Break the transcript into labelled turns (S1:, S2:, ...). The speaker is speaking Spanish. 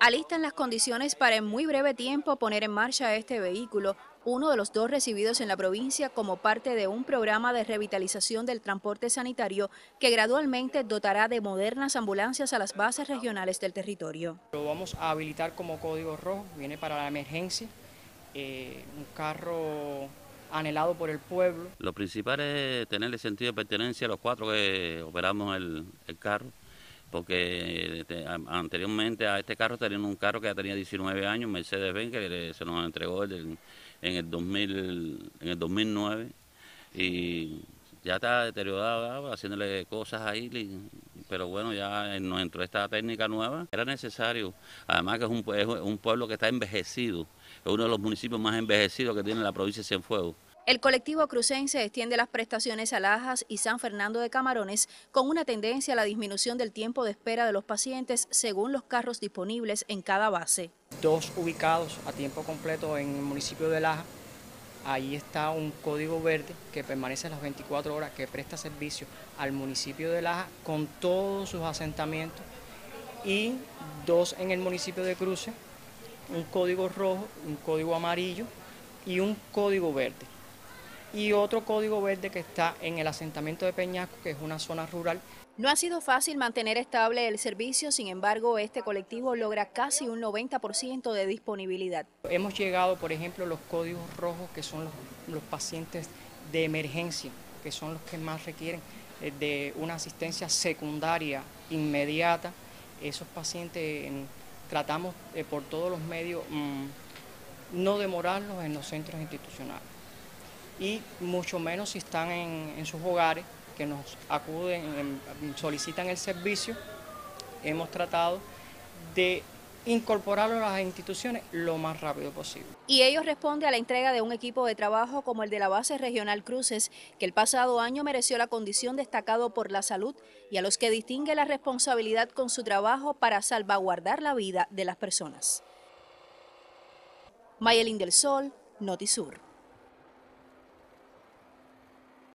S1: Alistan las condiciones para en muy breve tiempo poner en marcha este vehículo, uno de los dos recibidos en la provincia como parte de un programa de revitalización del transporte sanitario que gradualmente dotará de modernas ambulancias a las bases regionales del territorio.
S2: Lo vamos a habilitar como código rojo, viene para la emergencia, eh, un carro anhelado por el pueblo.
S3: Lo principal es tenerle sentido de pertenencia a los cuatro que operamos el, carro, porque este, anteriormente a este carro teníamos un carro que ya tenía 19 años, Mercedes-Benz, que se nos entregó en el, 2000, en el 2009 y ya está deteriorado, haciéndole cosas ahí, pero bueno, ya nos entró esta técnica nueva. Era necesario, además que es un, es un pueblo que está envejecido, es uno de los municipios más envejecidos que tiene la provincia de Cienfuegos.
S1: El colectivo crucense extiende las prestaciones a Lajas y San Fernando de Camarones con una tendencia a la disminución del tiempo de espera de los pacientes según los carros disponibles en cada base.
S2: Dos ubicados a tiempo completo en el municipio de Lajas. Ahí está un código verde que permanece las 24 horas, que presta servicio al municipio de Lajas con todos sus asentamientos. Y dos en el municipio de Cruce, un código rojo, un código amarillo y un código verde y otro código verde que está en el asentamiento de Peñasco, que es una zona rural.
S1: No ha sido fácil mantener estable el servicio, sin embargo, este colectivo logra casi un 90% de disponibilidad.
S2: Hemos llegado, por ejemplo, los códigos rojos, que son los, pacientes de emergencia, que son los que más requieren eh, de una asistencia secundaria inmediata. Esos pacientes tratamos eh, por todos los medios mm, no demorarlos en los centros institucionales y mucho menos si están en, sus hogares, que nos acuden, solicitan el servicio, hemos tratado de incorporarlo a las instituciones lo más rápido posible.
S1: Y ello responde a la entrega de un equipo de trabajo como el de la base regional Cruces, que el pasado año mereció la condición destacado por la salud y a los que distingue la responsabilidad con su trabajo para salvaguardar la vida de las personas. Mayelín del Sol, Notisur.